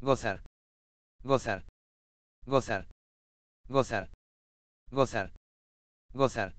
gozar, gozar, gozar, gozar, gozar, gozar.